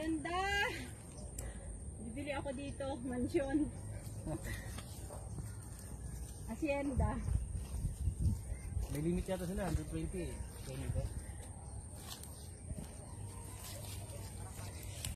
Ganda! Bibili ako dito, mansyon. Hacienda. May limit yata sila, 120 eh.